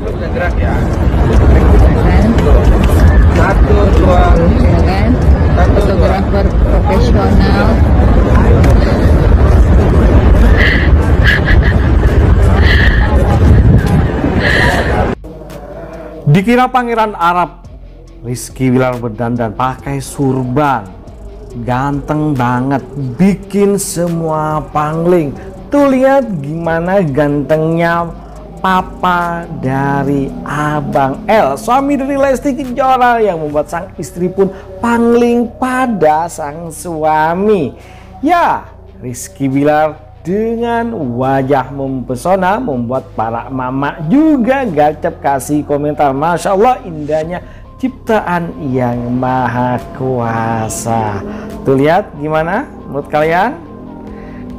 Dulu bisa gerak ya. Satu, dua, fotografer profesional Dikira pangeran Arab, Rizky Wilar berdandan pakai surban. Ganteng banget, bikin semua pangling. Tuh lihat gimana gantengnya papa dari Abang L, suami dari Lesti Kejora yang membuat sang istri pun pangling pada sang suami. Ya, Rizky Bilar dengan wajah mempesona membuat para mama juga gacap kasih komentar. Masya Allah indahnya ciptaan yang maha kuasa. Tuh lihat gimana menurut kalian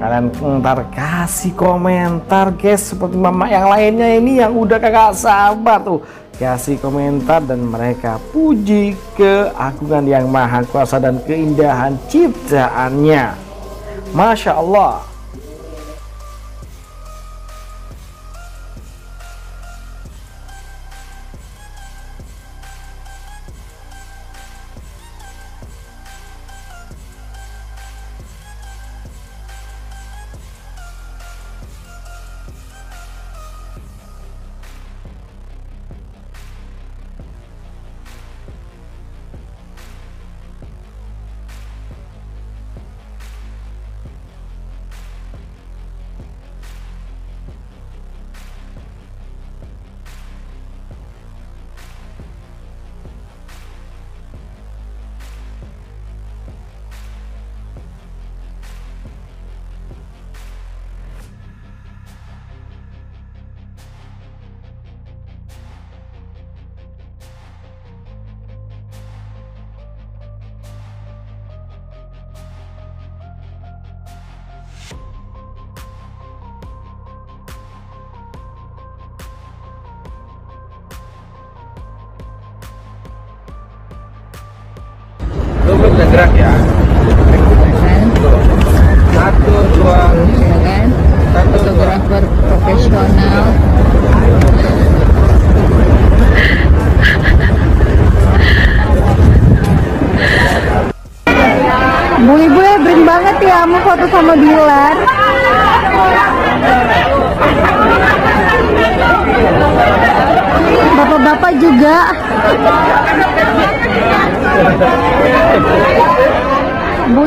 kalian ntar kasih komentar guys. Seperti mama yang lainnya ini yang udah kagak sabar tuh. Kasih komentar dan mereka puji keagungan yang maha kuasa dan keindahan ciptaannya. Masya Allah Dulu bisa gerak ya. Satu, dua, dua. fotografer profesional Bu Ibu ya bring banget ya mau foto sama Bilar. Bapak-bapak juga. Bu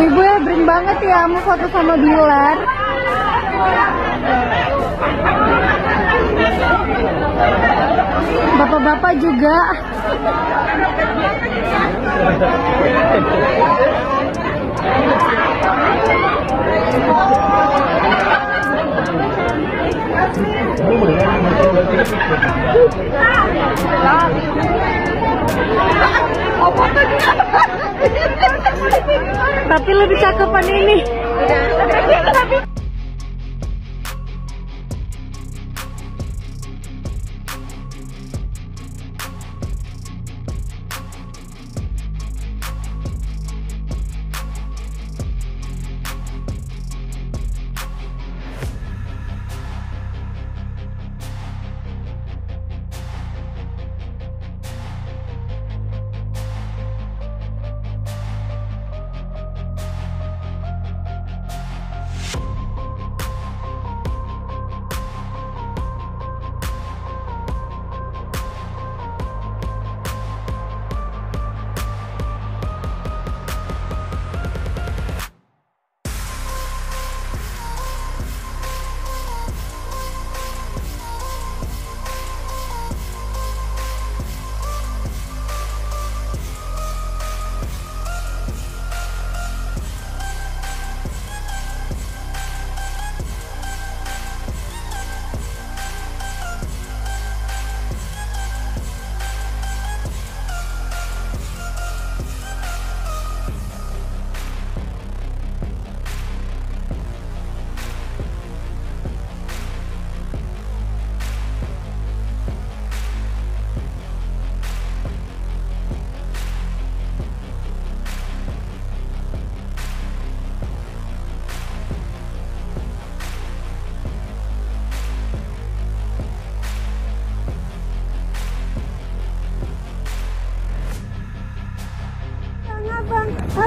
Ibu ya bring banget ya mau foto sama Bilar. Bapak-bapak juga. Tapi lebih cakepan ini.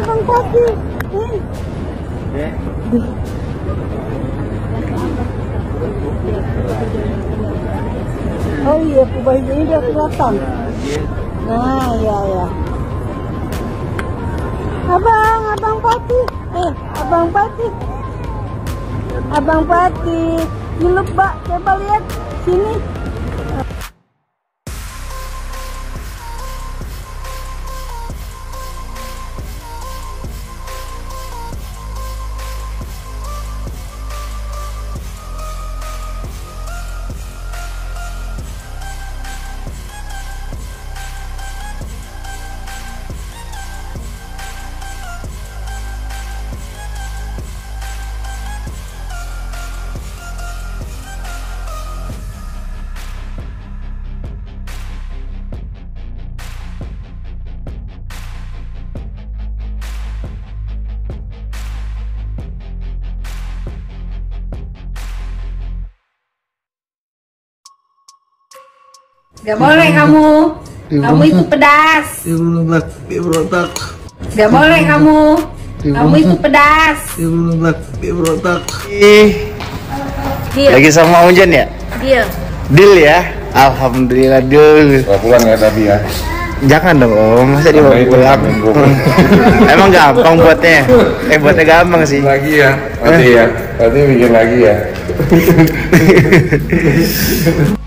Pati. Oh iya, kubahnya ini udah kelihatan. Nah, iya, iya. Abang, abang pati. Eh, abang pati. Abang pati. Juluk, Mbak. Coba lihat. Sini. Gak boleh kamu. Kamu itu pedas. Dia berontak, dia berontak, Gak boleh kamu. Kamu itu pedas. dia berontak, dia berontak. Ih, Dia, lagi sama Unjan ya? dia. Deal ya? Alhamdulillah deal. Pulang ya tadi ya. Jangan dong om, masa dibawa Sampai itu pulang? Emang gampang buatnya? Eh buatnya gampang sih. Lagi ya, nanti ya. Nanti bikin lagi ya.